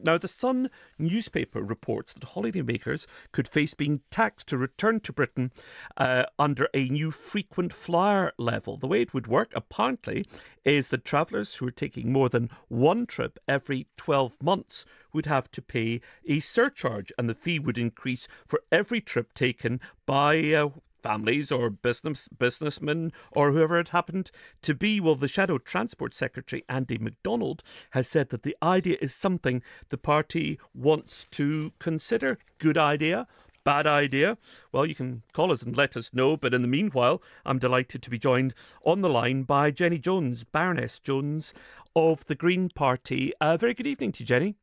Now, the Sun newspaper reports that holidaymakers could face being taxed to return to Britain uh, under a new frequent flyer level. The way it would work, apparently, is that travellers who are taking more than one trip every 12 months would have to pay a surcharge, and the fee would increase for every trip taken by uh, families or business businessmen or whoever it happened to be. Well, the Shadow Transport Secretary Andy McDonald has said that the idea is something the party wants to consider. Good idea. Bad idea? Well, you can call us and let us know. But in the meanwhile, I'm delighted to be joined on the line by Jenny Jones, Baroness Jones of the Green Party. Uh, very good evening to you, Jenny.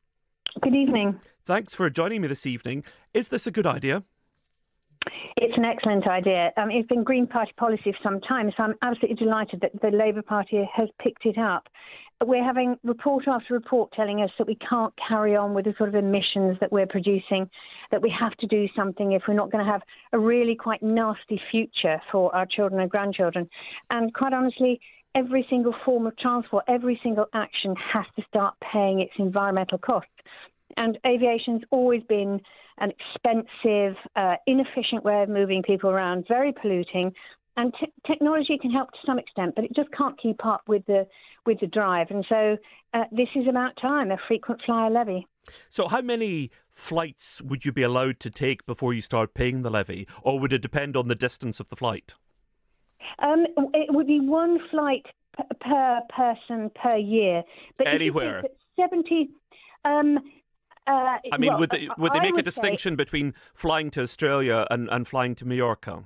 Good evening. Thanks for joining me this evening. Is this a good idea? It's an excellent idea. Um, it's been Green Party policy for some time, so I'm absolutely delighted that the Labour Party has picked it up. We're having report after report telling us that we can't carry on with the sort of emissions that we're producing, that we have to do something if we're not going to have a really quite nasty future for our children and grandchildren. And quite honestly, every single form of transport, every single action has to start paying its environmental costs. And aviation's always been an expensive, uh, inefficient way of moving people around, very polluting. And t- technology can help to some extent, but it just can't keep up with the with the drive. And so uh, this is about time a frequent flyer levy. So, how many flights would you be allowed to take before you start paying the levy, or would it depend on the distance of the flight? Um, it would be one flight p- per person per year. But anywhere. Seventy. Um, uh, I mean, well, would they would they make would a distinction say, between flying to Australia and, and flying to Mallorca?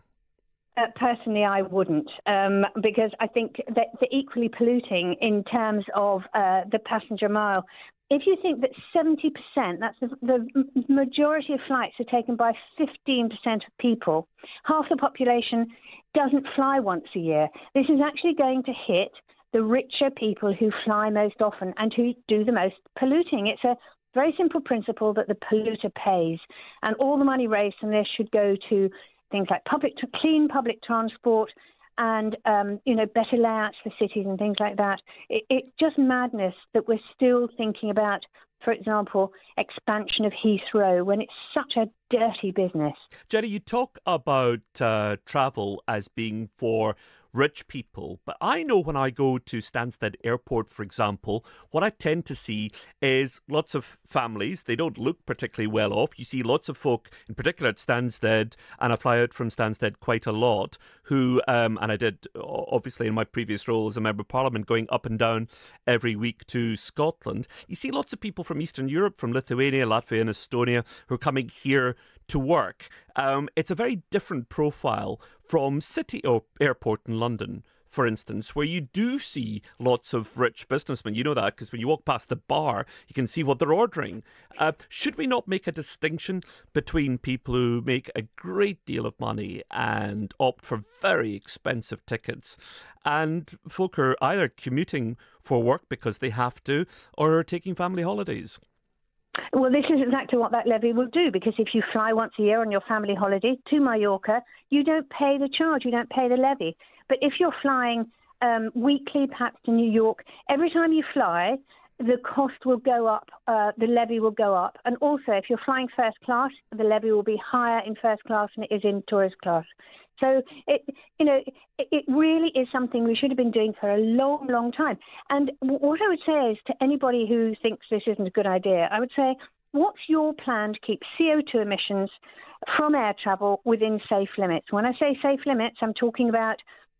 Uh, personally, I wouldn't, um, because I think that they're equally polluting in terms of uh, the passenger mile. If you think that 70%, that's the, the majority of flights are taken by 15% of people, half the population doesn't fly once a year. This is actually going to hit the richer people who fly most often and who do the most polluting. It's a very simple principle that the polluter pays, and all the money raised from this should go to things like public, clean public transport, and um, you know better layouts for cities and things like that. It, it's just madness that we're still thinking about, for example, expansion of Heathrow when it's such a dirty business. Jenny, you talk about uh, travel as being for rich people. But I know when I go to Stansted Airport, for example, what I tend to see is lots of families. They don't look particularly well off. You see lots of folk, in particular at Stansted, and I fly out from Stansted quite a lot, who, um, and I did obviously in my previous role as a Member of Parliament, going up and down every week to Scotland. You see lots of people from Eastern Europe, from Lithuania, Latvia, and Estonia, who are coming here to work. Um, it's a very different profile from City or Airport in London, for instance, where you do see lots of rich businessmen. You know that because when you walk past the bar, you can see what they're ordering. Uh, should we not make a distinction between people who make a great deal of money and opt for very expensive tickets and folk who are either commuting for work because they have to or are taking family holidays? Well, this is exactly what that levy will do because if you fly once a year on your family holiday to Mallorca, you don't pay the charge, you don't pay the levy. But if you're flying um, weekly, perhaps to New York, every time you fly, the cost will go up, uh, the levy will go up. And also, if you're flying first class, the levy will be higher in first class than it is in tourist class. So it, you know, it, it really is something we should have been doing for a long, long time. And what I would say is to anybody who thinks this isn't a good idea, I would say, what's your plan to keep CO2 emissions from air travel within safe limits? When I say safe limits, I'm talking about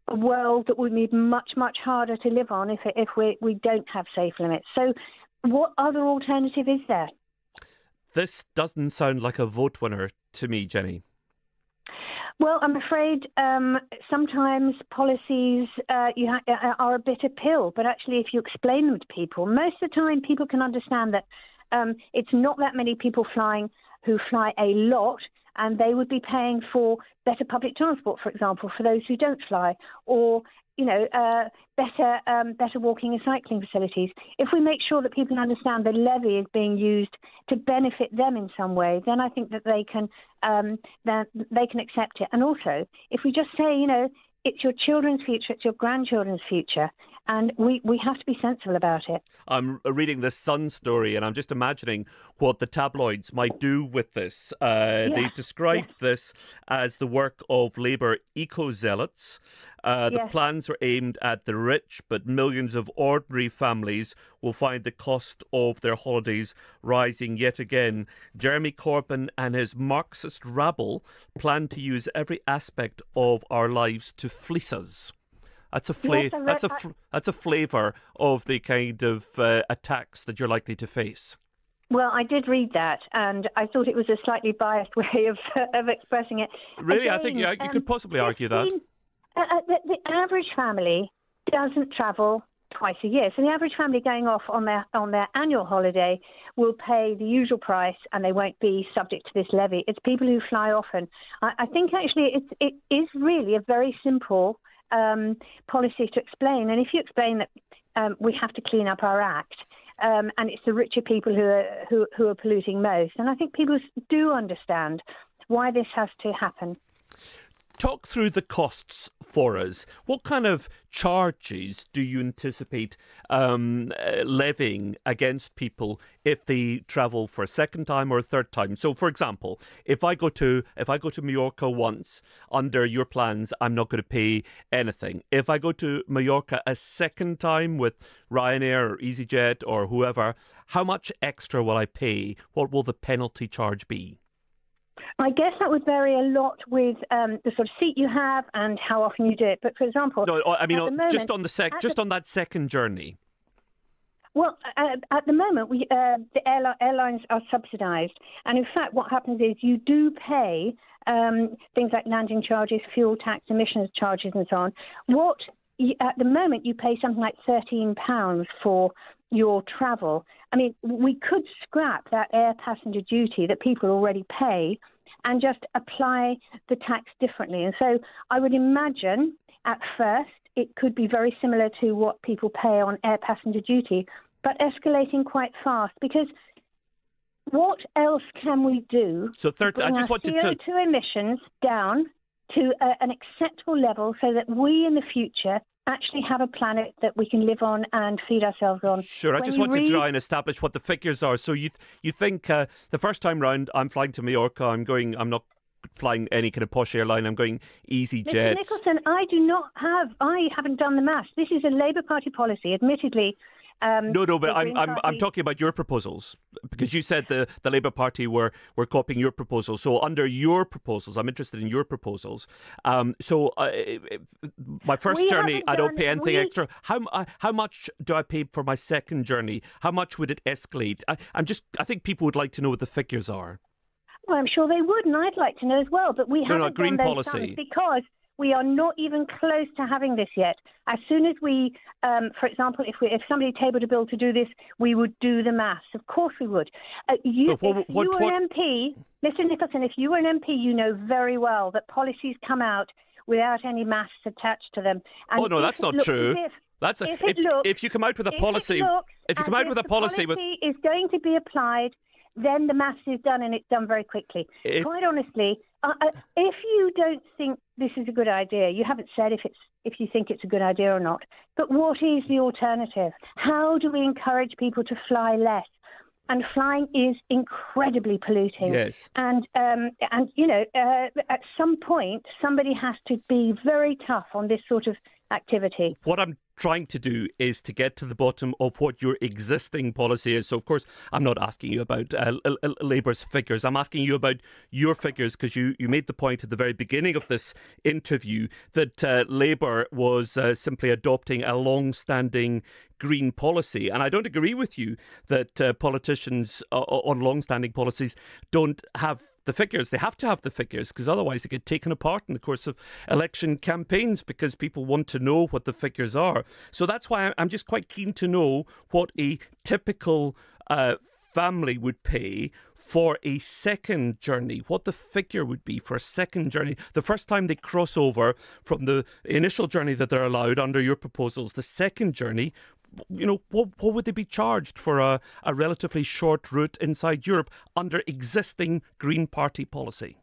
a world that would be much, much harder to live on if, if we, we don't have safe limits. So, what other alternative is there? This doesn't sound like a vote winner to me, Jenny. Well, I'm afraid um, sometimes policies uh, ha- uh, are a bitter pill, but actually, if you explain them to people, most of the time people can understand that um, it's not that many people flying who fly a lot, and they would be paying for better public transport, for example, for those who don't fly, or you know, uh, better um, better walking and cycling facilities. If we make sure that people understand the levy is being used to benefit them in some way, then I think that they can um, that they can accept it. And also, if we just say, you know, it's your children's future, it's your grandchildren's future, and we, we have to be sensible about it. I'm reading the Sun story, and I'm just imagining what the tabloids might do with this. Uh, They describe this as the work of Labour eco zealots. Uh, the yes. plans are aimed at the rich, but millions of ordinary families will find the cost of their holidays rising yet again. Jeremy Corbyn and his Marxist rabble plan to use every aspect of our lives to fleece us. That's a fla- yes, that's a fl- that's a flavour of the kind of uh, attacks that you're likely to face. Well, I did read that, and I thought it was a slightly biased way of of expressing it. Really, Again, I think yeah, you um, could possibly argue that. Uh, uh, the, the average family doesn't travel twice a year. So the average family going off on their on their annual holiday will pay the usual price, and they won't be subject to this levy. It's people who fly often. I, I think actually it's it is really a very simple um, policy to explain. And if you explain that um, we have to clean up our act. Um, and it's the richer people who are who, who are polluting most. And I think people do understand why this has to happen talk through the costs for us. What kind of charges do you anticipate um, uh, levying against people if they travel for a second time or a third time? So, for example, if I go to if I go to Mallorca once under your plans, I'm not going to pay anything. If I go to Mallorca a second time with Ryanair or EasyJet or whoever, how much extra will I pay? What will the penalty charge be? I guess that would vary a lot with um, the sort of seat you have and how often you do it. But for example, no, I mean moment, just on the sec, just the, on that second journey. Well, uh, at the moment, we, uh, the airlines are subsidised, and in fact, what happens is you do pay um, things like landing charges, fuel tax, emissions charges, and so on. What at the moment you pay something like thirteen pounds for your travel. I mean, we could scrap that air passenger duty that people already pay and just apply the tax differently. And so I would imagine at first it could be very similar to what people pay on air passenger duty, but escalating quite fast because what else can we do? So, third, I just wanted CO2 to emissions down to a, an acceptable level so that we in the future actually have a planet that we can live on and feed ourselves on. Sure, I just want read... to try and establish what the figures are. So you you think uh, the first time round, I'm flying to Mallorca. I'm going. I'm not flying any kind of posh airline. I'm going EasyJet. Mr. Nicolson, I do not have. I haven't done the maths. This is a Labour Party policy. Admittedly, um, no, no, but I'm, I'm, I'm talking about your proposals because you said the, the Labour Party were, were copying your proposals. So under your proposals, I'm interested in your proposals. Um, so uh, my first we journey, I don't pay anything we... extra. How uh, how much do I pay for my second journey? How much would it escalate? I, I'm just I think people would like to know what the figures are. Well, I'm sure they would, and I'd like to know as well. But we no, haven't no, green policy because we are not even close to having this yet. As soon as we, um, for example, if we, if somebody tabled a bill to do this, we would do the maths. Of course we would. Uh, you, what, if what, you were an MP, Mr. Nicolson, if you were an MP, you know very well that policies come out without any maths attached to them. And oh no, that's not true. If, that's a, if, if, looks, if, you come out with a policy, if you come out with a policy with is going to be applied, then the maths is done and it's done very quickly. If, Quite honestly, uh, uh, if you don't think this is a good idea, you haven't said if it's if you think it's a good idea or not. But what is the alternative? How do we encourage people to fly less? And flying is incredibly polluting. Yes. And um, and you know, uh, at some point, somebody has to be very tough on this sort of activity. What I'm trying to do is to get to the bottom of what your existing policy is. So, of course, I'm not asking you about uh, Labour's figures. I'm asking you about your figures because you, you made the point at the very beginning of this interview that uh, Labour was uh, simply adopting a long standing green policy. And I don't agree with you that uh, politicians uh, on long standing policies don't have the figures. They have to have the figures because otherwise they get taken apart in the course of election campaigns because people want to know what the figures are. So that's why I'm just quite keen to know what a typical uh, family would pay for a second journey, what the figure would be for a second journey. The first time they cross over from the initial journey that they're allowed under your proposals, the second journey, you know, what, what would they be charged for a, a relatively short route inside Europe under existing Green Party policy?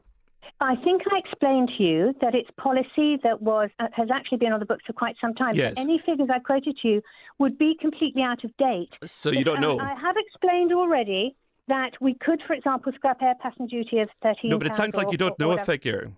I think I explained to you that it's policy that was uh, has actually been on the books for quite some time. Yes. Any figures I quoted to you would be completely out of date. So you don't know. I, have explained already that we could, for example, scrap air passenger duty of thirteen. No, but it sounds like you don't know a figure.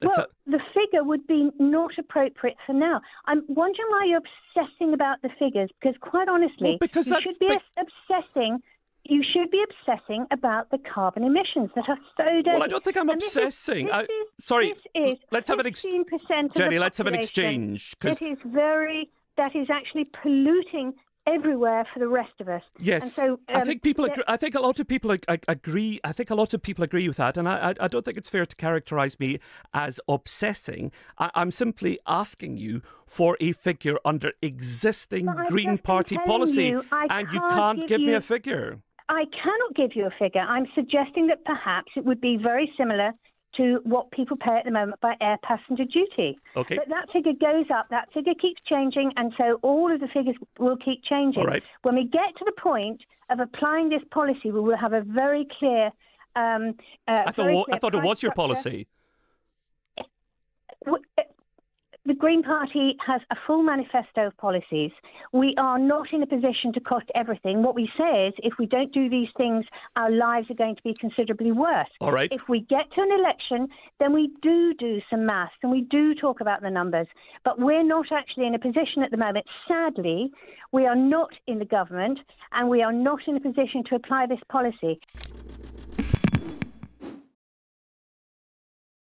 It's well, a... the figure would be not appropriate for now. I'm wondering why you're obsessing about the figures, because quite honestly, well, because you that, should be but... obsessing you should be obsessing about the carbon emissions that are so dirty. Well, I don't think I'm and obsessing. This is, this I, sorry, this is let's have an exchange. Jenny. Let's have an exchange. Cause... It is very. That is actually polluting everywhere for the rest of us. Yes, so, um, I think people. Agree, I think a lot of people agree. I think a lot of people agree with that, and I, I, I don't think it's fair to characterise me as obsessing. I, am simply asking you for a figure under existing Green Party policy, you, and you can't give, give me a figure. I cannot give you a figure. I'm suggesting that perhaps it would be very similar to what people pay at the moment by air passenger duty. Okay. But that figure goes up, that figure keeps changing, and so all of the figures will keep changing. All right. When we get to the point of applying this policy, we will have a very clear. Um, uh, I thought, I thought it was your policy. The Green Party has a full manifesto of policies. We are not in a position to cost everything. What we say is if we don't do these things, our lives are going to be considerably worse. All right. If we get to an election, then we do do some maths and we do talk about the numbers. But we're not actually in a position at the moment. Sadly, we are not in the government and we are not in a position to apply this policy.